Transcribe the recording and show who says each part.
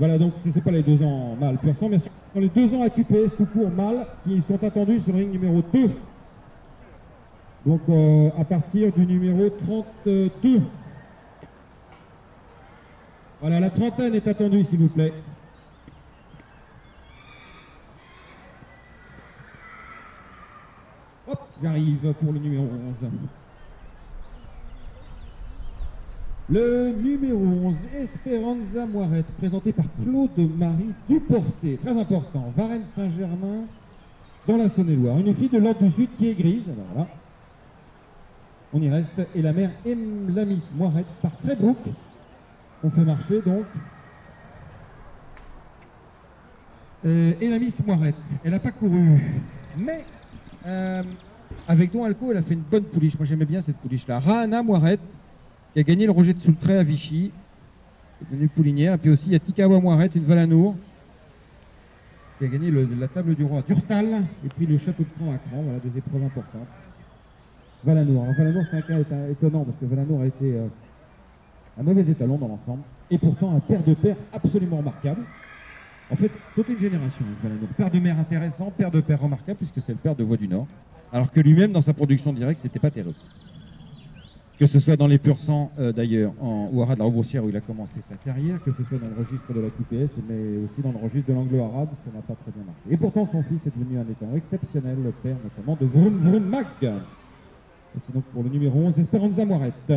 Speaker 1: Voilà, donc ce n'est pas les deux ans mâles pur sang, mais ce sont les deux ans AQPS tout court mâles qui sont attendus sur le ring numéro 2. Donc euh, à partir du numéro 32. Voilà, la trentaine est attendue, s'il vous plaît. Hop, j'arrive pour le numéro 11. Le numéro 11, Esperanza Moirette, présenté par Claude-Marie Duporté. Très important, Varennes Saint-Germain, dans la Saône-et-Loire. Une fille de l'ordre du Sud qui est grise. Alors voilà. On y reste. Et la mère Emlamis Moirette par Trebrook. On fait marcher donc. Euh, Elamis Moirette, elle n'a pas couru. Mais euh, avec Don Alco, elle a fait une bonne pouliche. Moi j'aimais bien cette pouliche-là. Rahana Moirette, qui a gagné le Roger de Soultray à Vichy, devenue poulinière. Et puis aussi il y a Tikawa Moirette, une Valanour, qui a gagné la table du roi d'Urtal. Et puis le château de Cran à Cran, voilà des épreuves importantes. Valanour. Alors Valanour c'est un cas étonnant parce que Valanour a été euh, un mauvais étalon dans l'ensemble. Et pourtant un père de père absolument remarquable. En fait, toute une génération. Valanour. Père de mère intéressant, père de père remarquable puisque c'est le père de Voix du Nord. Alors que lui-même dans sa production directe c'était pas terrible. Que ce soit dans les pur sang euh, d'ailleurs, en Ouara de la où il a commencé sa carrière, que ce soit dans le registre de la QPS, mais aussi dans le registre de l'anglo-arabe, ça n'a pas très bien marché. Et pourtant son fils est devenu un étalon exceptionnel, le père notamment de Vroom Vroom Mac. Et c'est donc pour le numéro 11, Esperanza Moirette.